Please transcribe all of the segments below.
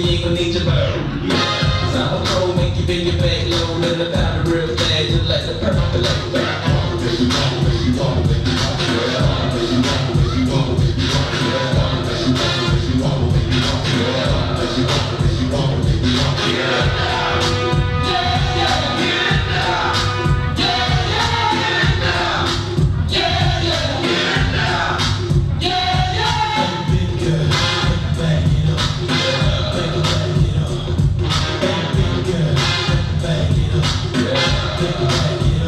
And when it's Back it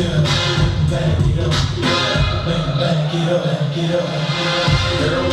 up, back it up, back it up, back it up. Girl.